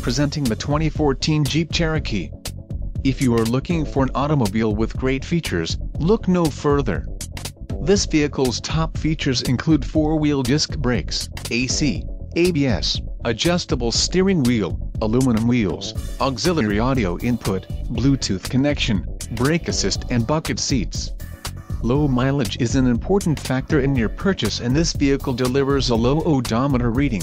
presenting the 2014 Jeep Cherokee. If you are looking for an automobile with great features, look no further. This vehicle's top features include four-wheel disc brakes, AC, ABS, adjustable steering wheel, aluminum wheels, auxiliary audio input, Bluetooth connection, brake assist and bucket seats. Low mileage is an important factor in your purchase and this vehicle delivers a low odometer reading.